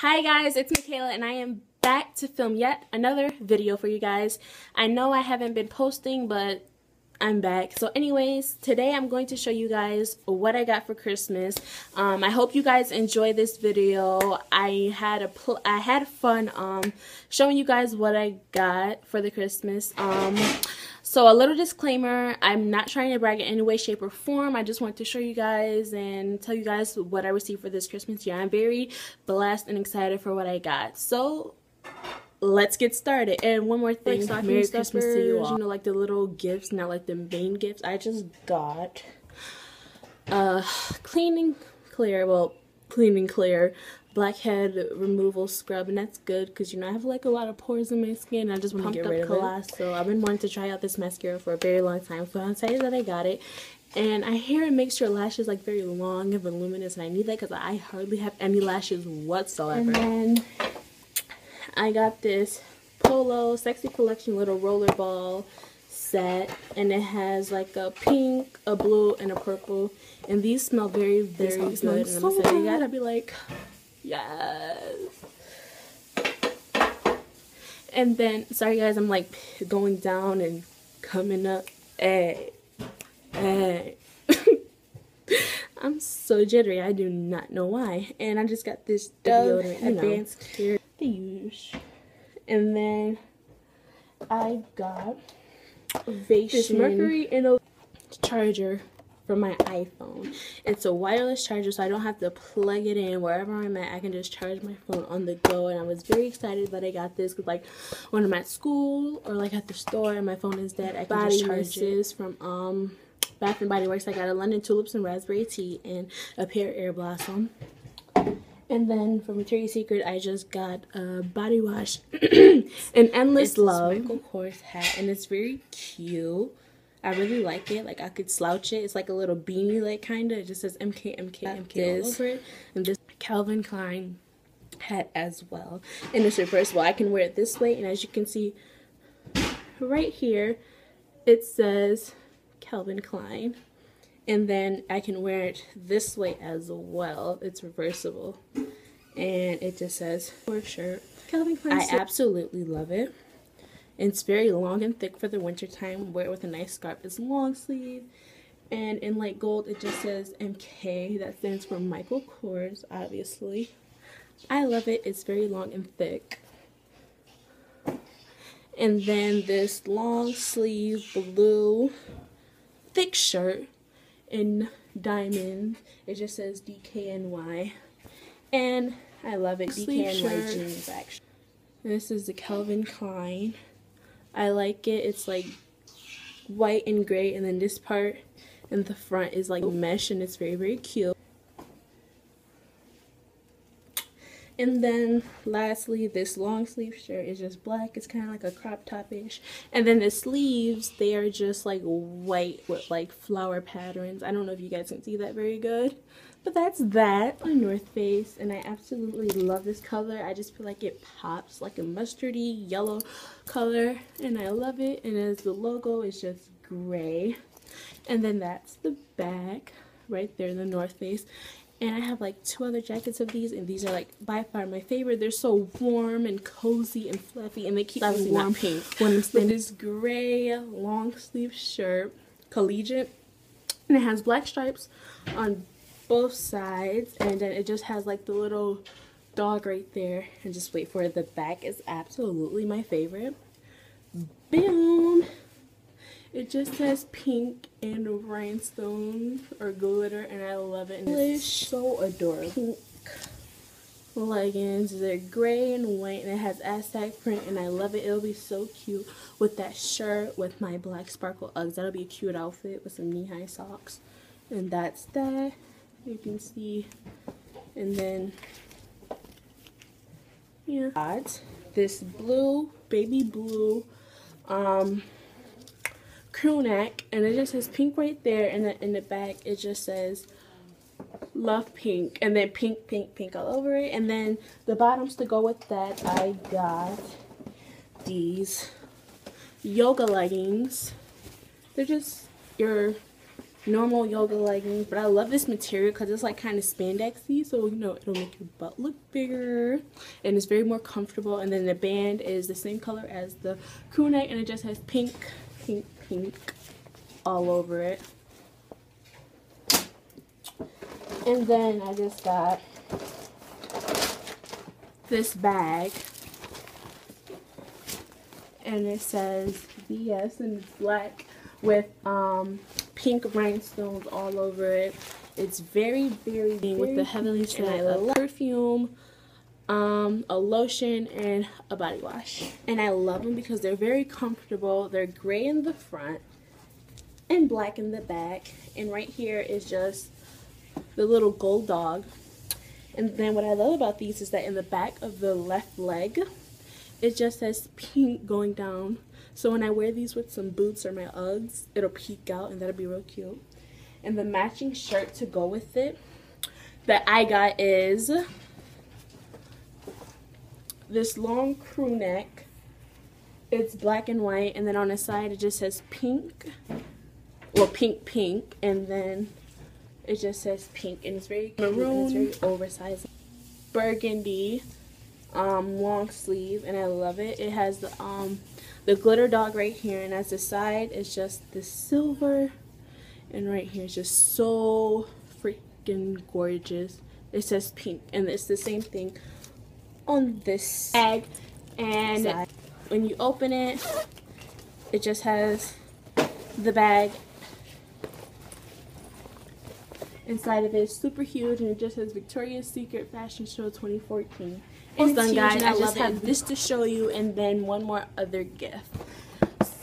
Hi guys, it's Mikayla and I am back to film yet another video for you guys. I know I haven't been posting, but I'm back. So anyways, today I'm going to show you guys what I got for Christmas. Um, I hope you guys enjoy this video. I had a I had fun um, showing you guys what I got for the Christmas. Um, so a little disclaimer, I'm not trying to brag in any way, shape, or form. I just want to show you guys and tell you guys what I received for this Christmas year. I'm very blessed and excited for what I got. So let's get started. And one more thing, like Merry Christmas to you all. You know, like the little gifts, not like the main gifts. I just got uh cleaning clear, well, Clean & Clear blackhead removal scrub and that's good because you know I have like a lot of pores in my skin and I just want to get rid of it so I've been wanting to try out this mascara for a very long time so I'm excited that I got it and I hear it makes your lashes like very long and voluminous and I need that because I hardly have any lashes whatsoever and then I got this Polo Sexy Collection little roller ball set and it has like a pink, a blue, and a purple. And these smell very, very good. And so I'm saying, you gotta be like, yes. And then, sorry guys, I'm like going down and coming up. Hey, eh. eh. hey. I'm so jittery. I do not know why. And I just got this Dove Advanced Care use. And then I got this Merkury Inno charger for my iPhone. It's a wireless charger so I don't have to plug it in wherever I'm at. I can just charge my phone on the go and I was very excited that I got this because like when I'm at school or like at the store and my phone is dead I can Body just charge this from um Bath and Body Works. I got a London Tulips and Raspberry Tea and a Pear Air Blossom. And then from Victoria's Secret, I just got a body wash, an Endless it's Love Michael Kors hat, and it's very cute. I really like it. Like I could slouch it. It's like a little beanie, like kind of. It just says MK MK MK this, all over it, and this Calvin Klein hat as well. And it's reversible. I can wear it this way, and as you can see, right here, it says Calvin Klein and then I can wear it this way as well. It's reversible. And it just says for shirt. Calvin Klein. I absolutely love it. It's very long and thick for the winter time. Wear it with a nice scarf. It's long sleeve. And in light gold, it just says MK. That stands for Michael Kors, obviously. I love it. It's very long and thick. And then this long sleeve blue thick shirt in diamond. It just says DKNY. And I love it. DKNY shirt. jeans, actually. And this is the Calvin Klein. I like it. It's like white and gray. And then this part in the front is like oh. mesh. And it's very, very cute. And then lastly, this long sleeve shirt is just black. It's kind of like a crop top-ish. And then the sleeves, they are just like white with like flower patterns. I don't know if you guys can see that very good. But that's that on North Face. And I absolutely love this color. I just feel like it pops like a mustardy yellow color. And I love it. And as the logo is just gray. And then that's the back right there, the North Face and I have like two other jackets of these and these are like by far my favorite. They're so warm and cozy and fluffy and they keep me warm. pink. When I'm in this gray long sleeve shirt collegiate and it has black stripes on both sides and then it just has like the little dog right there. And just wait for it. The back is absolutely my favorite. Boom it just says pink and rhinestones or glitter and I love it. And it's so adorable. Pink leggings. They're gray and white and it has Aztec print and I love it. It'll be so cute with that shirt with my black sparkle Uggs. That'll be a cute outfit with some knee-high socks. And that's that. You can see. And then, yeah. Got this blue, baby blue, um, crew neck and it just says pink right there and then in the back it just says love pink and then pink pink pink all over it and then the bottoms to go with that I got these yoga leggings they're just your normal yoga leggings, but I love this material because it's like kind of spandexy, so you know it'll make your butt look bigger, and it's very more comfortable. And then the band is the same color as the crew neck, and it just has pink, pink, pink all over it. And then I just got this bag, and it says VS and it's black with um pink rhinestones all over it. It's very, very, very with the heavenly scent perfume, um, a lotion, and a body wash. And I love them because they're very comfortable. They're gray in the front and black in the back. And right here is just the little gold dog. And then what I love about these is that in the back of the left leg, it just says pink going down so when I wear these with some boots or my Uggs, it'll peek out and that'll be real cute. And the matching shirt to go with it that I got is this long crew neck. It's black and white and then on the side it just says pink. Well, pink, pink. And then it just says pink and it's very maroon. It's very oversized. Burgundy um, long sleeve and I love it. It has the um, the glitter dog right here and as the side it's just the silver and right here is just so freaking gorgeous. It says pink and it's the same thing on this bag and side. when you open it it just has the bag. Inside of it is super huge and it just says Victoria's Secret Fashion Show 2014 it's done guys. I, I just have this to show you and then one more other gift.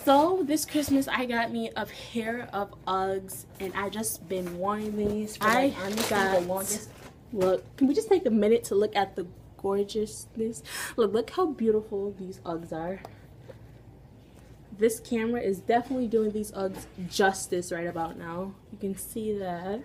So this christmas i got me a pair of uggs and i just been wanting these for like, I honestly got, the longest. Look can we just take a minute to look at the gorgeousness look look how beautiful these uggs are this camera is definitely doing these uggs justice right about now you can see that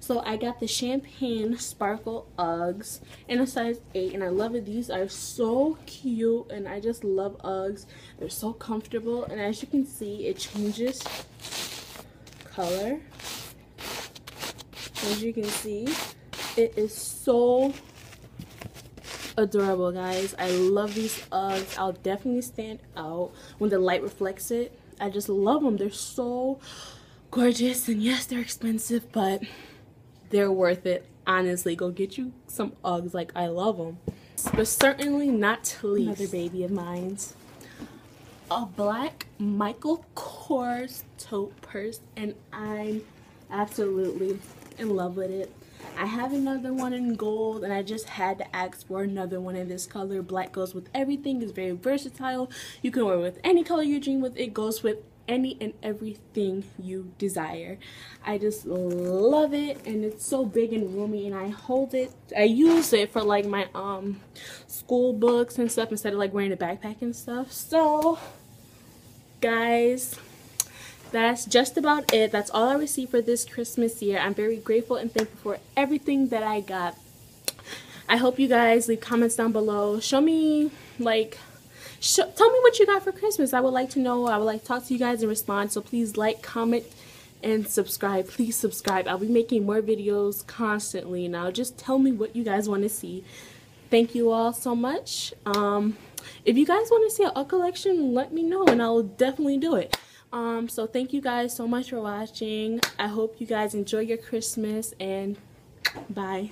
so I got the Champagne Sparkle Uggs in a size 8 and I love it. These are so cute and I just love Uggs. They're so comfortable and as you can see it changes color. As you can see it is so adorable guys. I love these Uggs. I'll definitely stand out when the light reflects it. I just love them. They're so gorgeous and yes they're expensive but they're worth it. Honestly, go get you some Uggs. Like, I love them. But certainly not least. Another baby of mine's. A black Michael Kors tote purse. And I'm absolutely in love with it. I have another one in gold and I just had to ask for another one in this color. Black goes with everything. It's very versatile. You can wear with any color you dream with. It goes with any and everything you desire. I just love it and it's so big and roomy and I hold it. I use it for like my um school books and stuff instead of like wearing a backpack and stuff. So guys, that's just about it. That's all I received for this Christmas year. I'm very grateful and thankful for everything that I got. I hope you guys leave comments down below. Show me like tell me what you got for Christmas. I would like to know. I would like to talk to you guys and respond. So please like, comment, and subscribe. Please subscribe. I'll be making more videos constantly now. Just tell me what you guys want to see. Thank you all so much. Um, if you guys want to see a collection, let me know and I'll definitely do it. Um, so thank you guys so much for watching. I hope you guys enjoy your Christmas and bye.